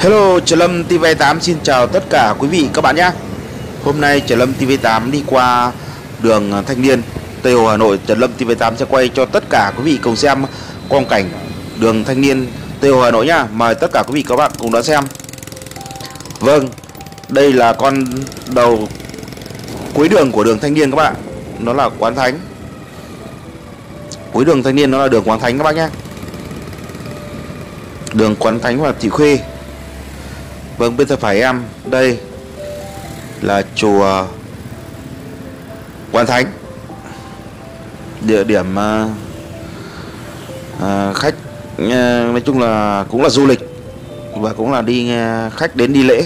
Hello, Trần Lâm TV8 xin chào tất cả quý vị các bạn nhé. Hôm nay Trần Lâm TV8 đi qua đường Thanh Niên, Tây Hồ Hà Nội. Trần Lâm TV8 sẽ quay cho tất cả quý vị cùng xem quang cảnh đường Thanh Niên, Tây Hồ Hà Nội nhá. Mời tất cả quý vị các bạn cùng đón xem. Vâng, đây là con đầu cuối đường của đường Thanh Niên các bạn. Nó là Quán Thánh. Cuối đường Thanh Niên nó là đường Quán Thánh các bác nhé. Đường Quán Thánh và Thị Khuê. Vâng bên tay phải em Đây Là chùa Quan Thánh. Địa điểm uh, uh, Khách uh, Nói chung là cũng là du lịch Và cũng là đi uh, khách đến đi lễ.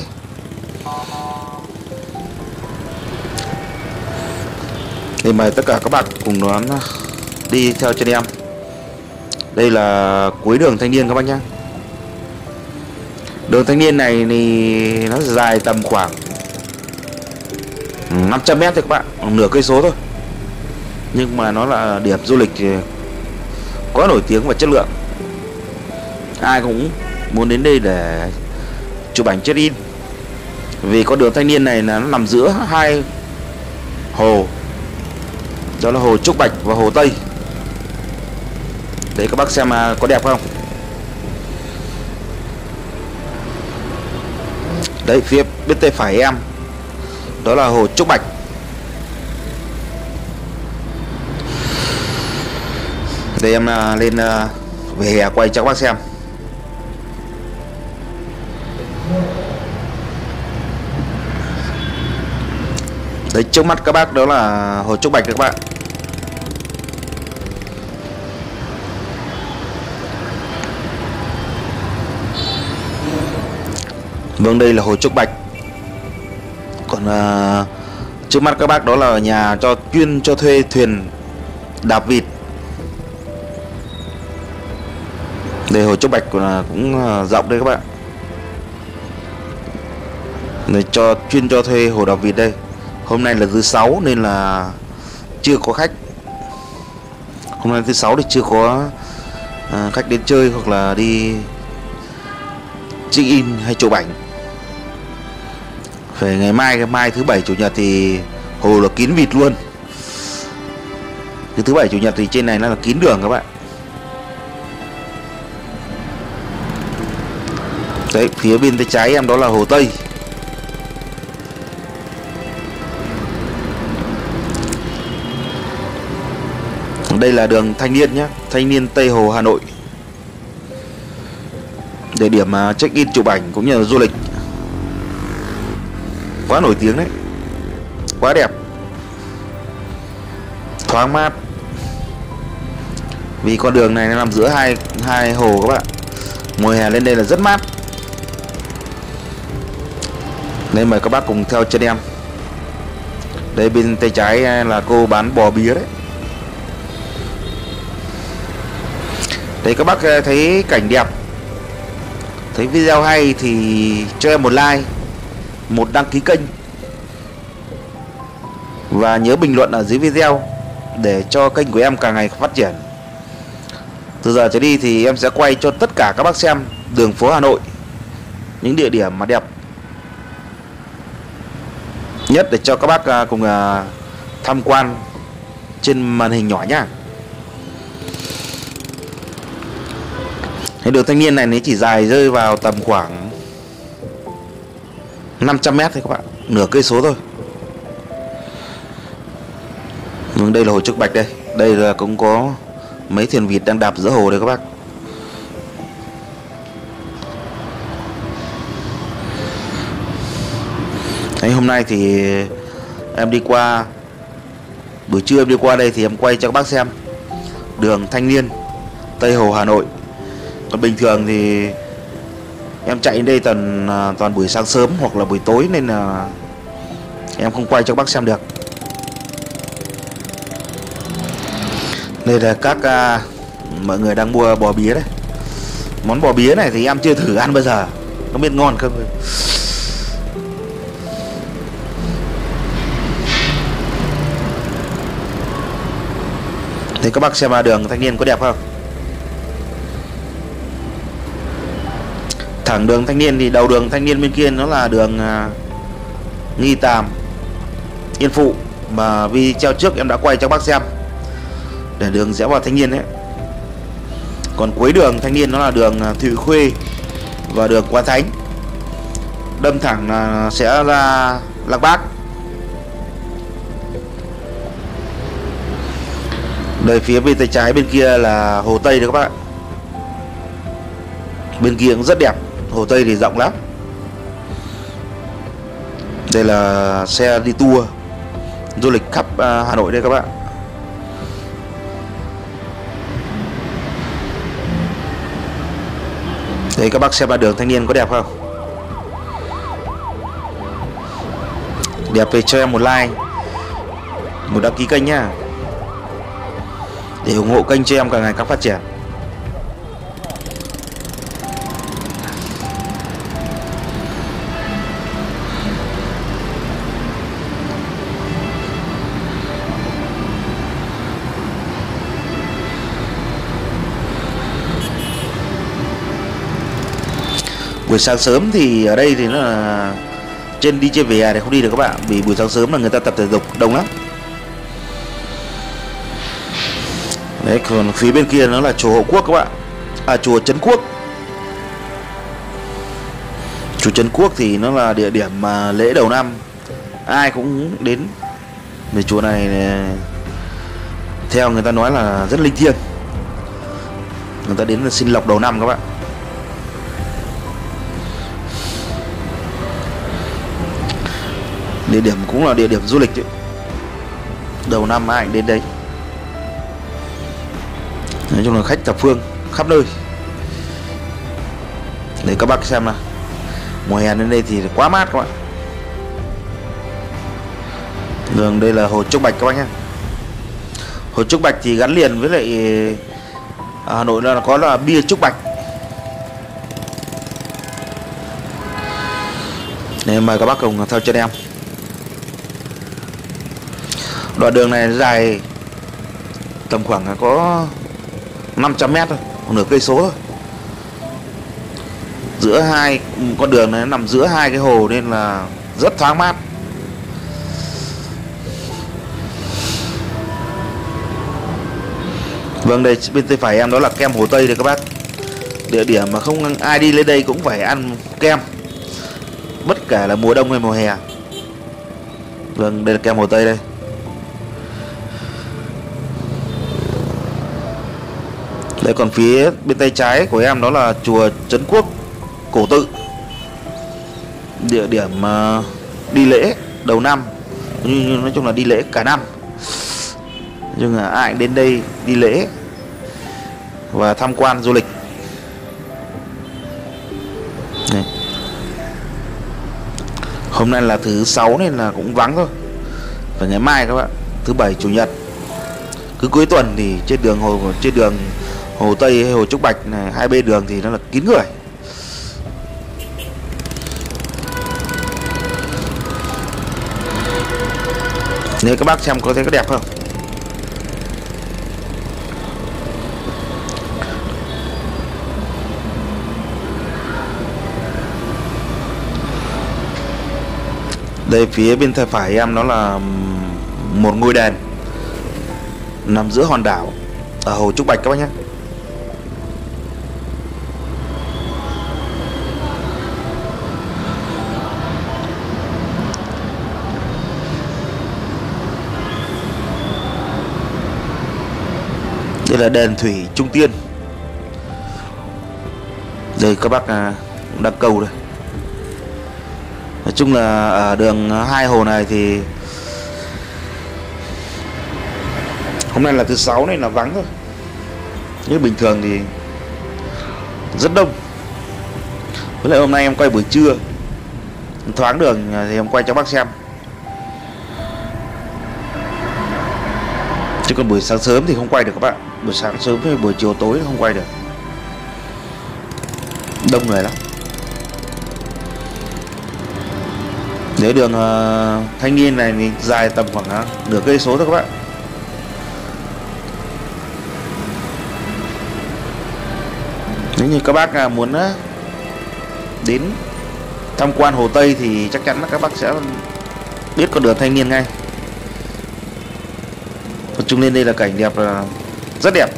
Thì mời tất cả các bạn cùng đón Đi theo chân em. Đây là cuối đường thanh niên các bác nhé Đường thanh niên này thì nó dài tầm khoảng 500 mét thôi các bạn Nửa cây số thôi. Nhưng mà nó là điểm du lịch Có nổi tiếng và chất lượng. Ai cũng muốn đến đây để chụp ảnh check in. Vì con đường thanh niên này là nó nằm giữa hai hồ. Đó là hồ Trúc Bạch và hồ Tây. Đấy, các bác xem à, có đẹp không? Đấy, phía bên tay phải em. Đó là hồ Trúc Bạch. Đây em à, lên à, về hè quay cho các bác xem. Đấy, trước mắt các bác đó là hồ Trúc Bạch các bạn. Vâng đây là hồ Trúc Bạch. Còn à, trước mắt các bác đó là nhà cho chuyên cho thuê thuyền đạp vịt. Đây hồ Trúc Bạch à, cũng, cũng rộng đây các bạn Để cho chuyên cho thuê hồ đạp vịt đây. Hôm nay là thứ sáu nên là chưa có khách. Hôm nay thứ sáu thì chưa có à, khách đến chơi hoặc là đi check in hay chụp ảnh. Rồi ngày mai ngày mai thứ bảy, chủ nhật thì hồ là kín vịt luôn. Cái thứ bảy, chủ nhật thì trên này nó là kín đường các bạn. Đấy, phía bên tay trái em đó là hồ tây. Đây là đường thanh niên nhé thanh niên tây hồ, hà nội. Địa điểm à, check in chụp ảnh cũng như là du lịch quá nổi tiếng đấy. Quá đẹp. Thoáng mát. Vì con đường này nó nằm giữa hai hai hồ các bạn. Mùa hè lên đây là rất mát. Nên mời các bác cùng theo chân em. Đây bên tay trái là cô bán bò bía đấy. Đấy các bác eh, thấy cảnh đẹp, Thấy video hay thì cho em một like. Một đăng ký kênh. Và nhớ bình luận ở dưới video Để cho kênh của em càng ngày phát triển. Từ giờ trở đi thì em sẽ quay cho tất cả các bác xem Đường phố Hà Nội, Những địa điểm mà đẹp Nhất để cho các bác à, cùng à, tham quan Trên màn hình nhỏ nhá. Cái đường thanh niên này, nó chỉ dài rơi vào tầm khoảng 500 mét thôi các bạn. Nửa cây số thôi. Nhưng đây là hồ Trúc Bạch đây. Đây là cũng có mấy thuyền vịt đang đạp giữa hồ đây các bác. Đấy, hôm nay thì em đi qua Buổi trưa em đi qua đây thì em quay cho các bác xem. Đường Thanh Niên Tây Hồ Hà Nội. Còn bình thường thì em chạy đến đây toàn à, toàn buổi sáng sớm hoặc là buổi tối nên là em không quay cho các bác xem được. Đây là các à, mọi người đang mua bò bía đấy. Món bò bía này thì em chưa thử ăn bao giờ. Nó biết ngon không thì các bác xem mà đường thanh niên có đẹp không? Thẳng đường thanh niên thì đầu đường thanh niên bên kia nó là đường à, nghi tàm yên phụ. Mà vì treo trước em đã quay cho bác xem. Để đường rẽ vào thanh niên đấy còn cuối đường thanh niên nó là đường à, thụy khuê và đường quan thánh. Đâm thẳng là sẽ ra lạc bác. Đây phía bên tay trái bên kia là hồ tây đấy các bạn bên kia cũng rất đẹp hồ tây thì rộng lắm. Đây là xe đi tour, du lịch khắp à, hà nội đây các bạn. Đấy các bác xem là đường thanh niên có đẹp không? Đẹp thì cho em một like, Một đăng ký kênh nhá. Để ủng hộ kênh cho em càng ngày càng phát triển. Buổi sáng sớm thì ở đây thì nó là trên đi trên về thì không đi được các bạn, vì buổi sáng sớm là người ta tập thể dục, đông lắm. Đấy, còn phía bên kia nó là chùa hộ quốc các bạn. À chùa trấn quốc. Chùa trấn quốc thì nó là địa điểm mà lễ đầu năm, ai cũng đến về chùa này theo người ta nói là rất linh thiêng. Người ta đến là xin lộc đầu năm các bạn. Địa điểm cũng là địa điểm du lịch ấy. đầu năm ai đến đây. Nói chung là khách thập phương khắp nơi. Để các bác xem nào. Mùa hè đến đây thì quá mát các bạn. Đường đây là hồ trúc bạch các bác nhé. Hồ trúc bạch thì gắn liền với lại à, hà nội là có là bia trúc bạch. Để mời các bác cùng theo chân em đoạn đường này dài tầm khoảng có 500 mét thôi nửa cây số thôi. Giữa hai, con đường này nằm giữa hai cái hồ nên là rất thoáng mát. Vâng đây, bên tay phải em đó là kem Hồ Tây đây các bác. Địa điểm mà không ai đi lên đây cũng phải ăn kem. Bất kể là mùa đông hay mùa hè. Vâng đây là kem Hồ Tây đây. Đây còn phía bên tay trái của em đó là chùa Trấn Quốc Cổ Tự. Địa điểm uh, đi lễ đầu năm. Như Nói chung là đi lễ cả năm. Nhưng là ai đến đây đi lễ Và tham quan du lịch. Này. Hôm nay là thứ sáu nên là cũng vắng thôi. Và ngày mai các bạn Thứ bảy chủ nhật. Cứ cuối tuần thì trên đường hồ trên đường Hồ Tây hay Hồ Trúc Bạch này, hai bên đường thì nó là kín người. Nếu các bác xem có thấy có đẹp không? Đây, phía bên tay phải em nó là một ngôi đền nằm giữa hòn đảo ở Hồ Trúc Bạch các bác nhé. Đây là đèn thủy trung tiên. Đây, các bác à, cũng đang câu đây. Nói chung là ở đường hai hồ này thì hôm nay là thứ sáu này là vắng thôi. Như bình thường thì rất đông. Với lại hôm nay em quay buổi trưa, thoáng đường thì em quay cho bác xem. Chứ còn buổi sáng sớm thì không quay được các bạn buổi sáng sớm hay buổi chiều tối không quay được. Đông người lắm. Nếu đường uh, thanh niên này thì dài tầm khoảng uh, nửa cây số thôi các bạn. Nếu như các bác uh, muốn uh, đến tham quan Hồ Tây thì chắc chắn là các bác sẽ biết con đường thanh niên ngay. Nói chung lên đây là cảnh đẹp là rất đẹp.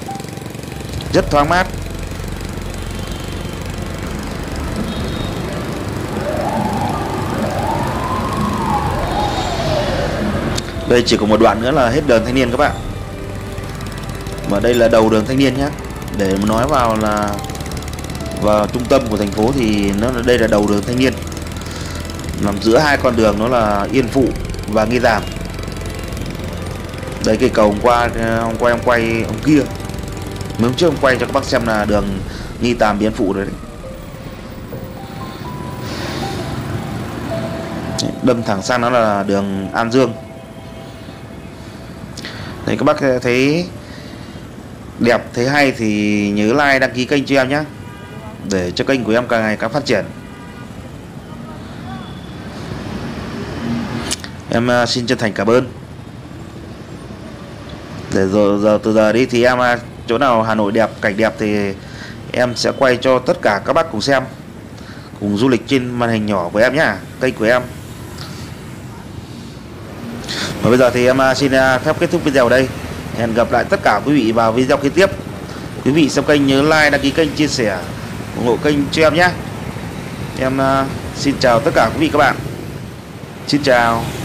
Rất thoáng mát. Đây chỉ có một đoạn nữa là hết đường thanh niên các bạn. Và đây là đầu đường thanh niên nhé để nói vào là vào trung tâm của thành phố thì nó đây là đầu đường thanh niên. Nằm giữa hai con đường, nó là yên phụ và nghi giảm đấy cây cầu hôm qua ờ, hôm qua em quay ông kia. Mấy hôm trước em quay cho các bác xem là đường nghi tàm biến phụ rồi đấy. Đâm thẳng sang nó là đường An Dương. Đấy, các bác ờ, thấy đẹp, thấy hay thì nhớ like, đăng ký kênh cho em nhé để cho kênh của em càng ngày càng phát triển. Em ờ, xin chân thành cảm ơn để rồi giờ từ giờ đi thì em à, chỗ nào Hà Nội đẹp, cảnh đẹp thì em sẽ quay cho tất cả các bác cùng xem. Cùng du lịch trên màn hình nhỏ của em nhá, kênh của em. Và bây giờ thì em à, xin à, phép kết thúc video ở đây. Hẹn gặp lại tất cả quý vị vào video kế tiếp. Quý vị xem kênh, nhớ like, đăng ký kênh, chia sẻ, ủng hộ kênh cho em nhé em xin chào tất cả quý vị các bạn. Xin chào.